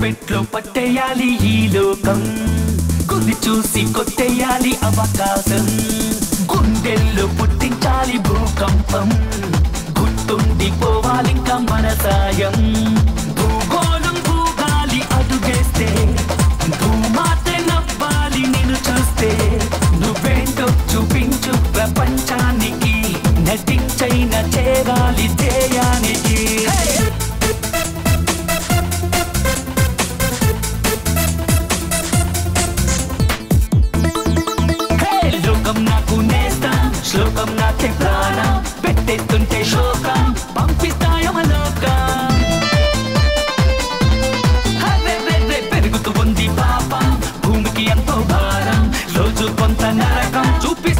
గుండెల్లో పట్టేయాలి ఈ లోకం. కొన్ని చూసి కొట్టేయాలి అవకాశం. గుండెల్లో పుట్టించాలి భూకంపం. గోడెత్తుంటే శోకం పంపిస్తాయమలోకం పెరుగుతూ ఉంది పాపం భూమికి ఎంతో భారం రోజు కొంత నరకం చూపి